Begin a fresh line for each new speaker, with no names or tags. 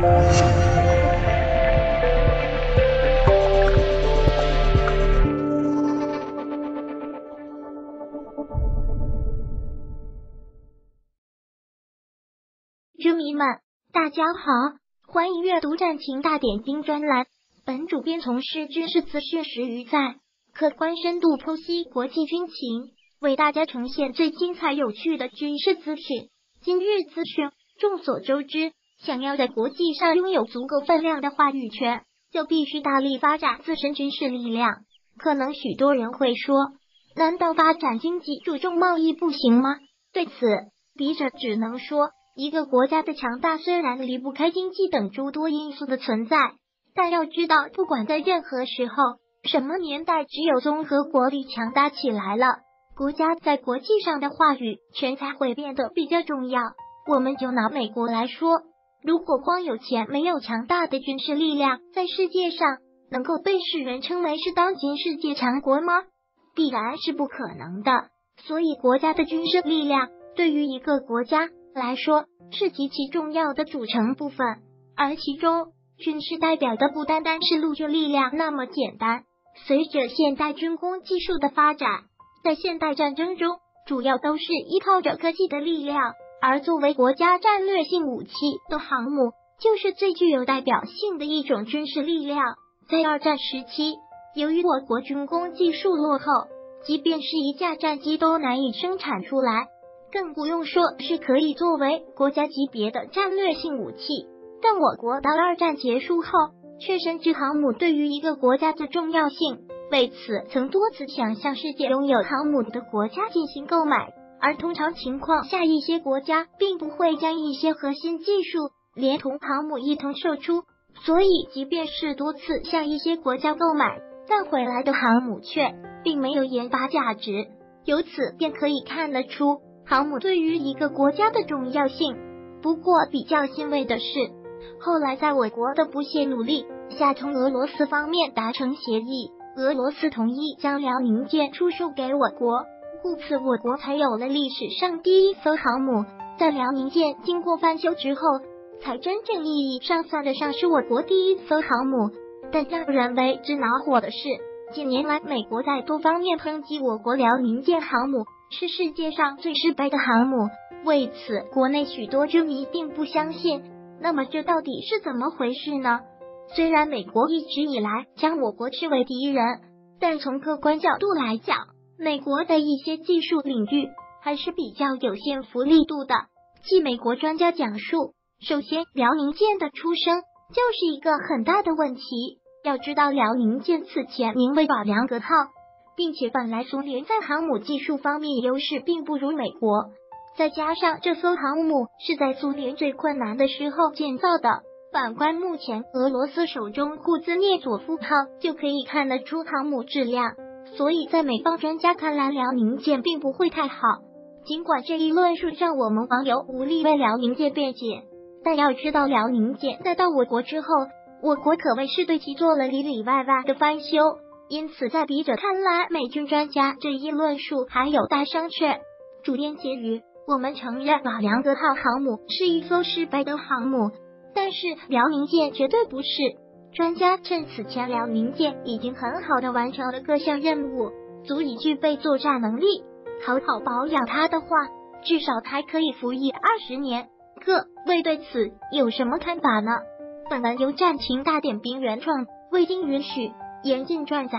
歌迷们，大家好，欢迎阅读战情大点评专栏。本主编从事军事资讯十余载，客观深度剖析国际军情，为大家呈现最精彩有趣的军事资讯。今日资讯，众所周知，想要在国际上拥有足够分量的话语权，就必须大力发展自身军事力量。可能许多人会说，难道发展经济注重贸易不行吗？对此，笔者只能说。一个国家的强大虽然离不开经济等诸多因素的存在，但要知道，不管在任何时候、什么年代，只有综合国力强大起来了，国家在国际上的话语权才会变得比较重要。我们就拿美国来说，如果光有钱没有强大的军事力量，在世界上能够被世人称为是当今世界强国吗？必然是不可能的。所以，国家的军事力量对于一个国家。来说是极其重要的组成部分，而其中军事代表的不单单是陆军力量那么简单。随着现代军工技术的发展，在现代战争中，主要都是依靠着科技的力量，而作为国家战略性武器的航母，就是最具有代表性的一种军事力量。在二战时期，由于我国军工技术落后，即便是一架战机都难以生产出来。更不用说是可以作为国家级别的战略性武器。但我国到二战结束后，却深知航母对于一个国家的重要性，为此曾多次想向世界拥有航母的国家进行购买。而通常情况下，一些国家并不会将一些核心技术连同航母一同售出，所以即便是多次向一些国家购买，但回来的航母却并没有研发价值。由此便可以看得出。航母对于一个国家的重要性。不过，比较欣慰的是，后来在我国的不懈努力下，从俄罗斯方面达成协议，俄罗斯同意将辽宁舰出售给我国，故此我国才有了历史上第一艘航母。在辽宁舰经过翻修之后，才真正意义上算得上是我国第一艘航母。但让人为之恼火的是，近年来美国在多方面抨击我国辽宁舰航母。是世界上最失败的航母，为此国内许多军迷并不相信。那么这到底是怎么回事呢？虽然美国一直以来将我国视为敌人，但从客观角度来讲，美国的一些技术领域还是比较有限福力度的。据美国专家讲述，首先辽宁舰的出生就是一个很大的问题。要知道，辽宁舰此前名为瓦良格号。并且本来苏联在航母技术方面优势并不如美国，再加上这艘航母是在苏联最困难的时候建造的。反观目前俄罗斯手中库兹涅佐夫号，就可以看得出航母质量。所以在美方专家看来，辽宁舰并不会太好。尽管这一论述让我们网友无力为辽宁舰辩解，但要知道辽宁舰在到我国之后，我国可谓是对其做了里里外外的翻修。因此，在笔者看来，美军专家这一论述还有待商榷。主编结语：我们承认瓦良格号航母是一艘失败的航母，但是辽宁舰绝对不是。专家趁此前辽宁舰已经很好的完成了各项任务，足以具备作战能力，好好保养它的话，至少还可以服役二十年。各位对此有什么看法呢？本文由战情大点兵原创，未经允许。严禁转载。